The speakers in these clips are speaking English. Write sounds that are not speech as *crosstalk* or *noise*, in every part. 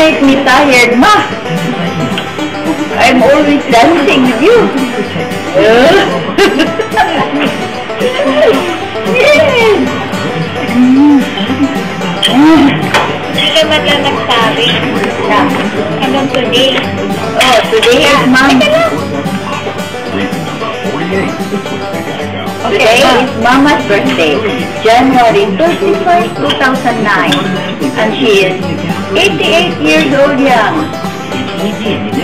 Make me tired, ma. I'm always dancing with you. yes. Ka ba na nagsabi? Hanggang today. Oh, today is mom. Today is Mama's birthday, January 31st, 2009. And she is 88 years old young. *laughs* and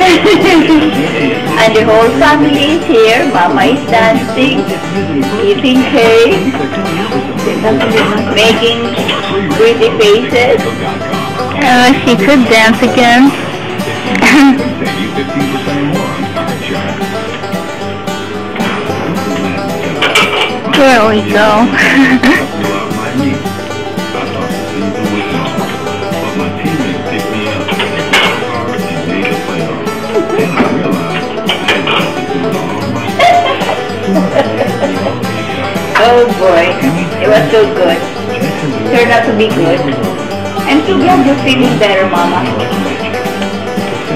the whole family is here. Mama is dancing, eating cake, making pretty faces. Uh, she could dance again. *laughs* there we go. *laughs* *laughs* Oh boy, it was so good. It Turned out to be good. I'm so glad you're feeling better, Mama.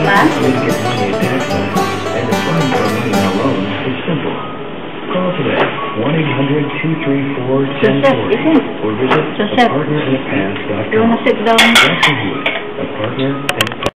Ma? 1-800-234-1040, Joseph, listen. or visit Joseph. apartmerinapast.com. You wanna sit down? A partner in a